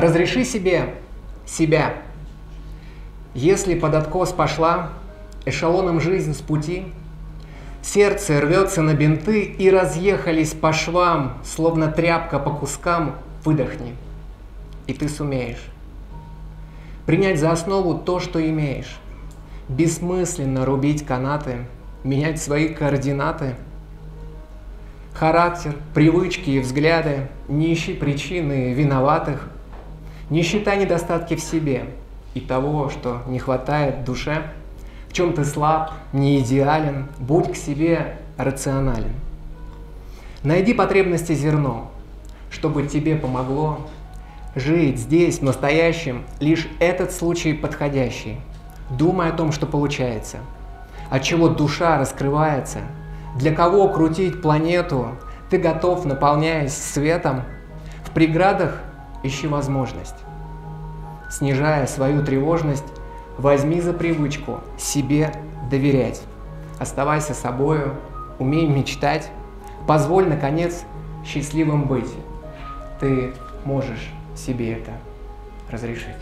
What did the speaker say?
Разреши себе себя. Если под откос пошла, эшелоном жизнь с пути, Сердце рвется на бинты и разъехались по швам, Словно тряпка по кускам, выдохни, и ты сумеешь. Принять за основу то, что имеешь. Бессмысленно рубить канаты, менять свои координаты. Характер, привычки и взгляды, не ищи причины виноватых, считай недостатки в себе и того, что не хватает душе – в чем ты слаб, не идеален, будь к себе рационален. Найди потребности зерно, чтобы тебе помогло жить здесь, в настоящем, лишь этот случай подходящий. Думай о том, что получается, от чего душа раскрывается, для кого крутить планету, ты готов, наполняясь светом, в преградах ищи возможность. Снижая свою тревожность, Возьми за привычку себе доверять. Оставайся собою, умей мечтать. Позволь, наконец, счастливым быть. Ты можешь себе это разрешить.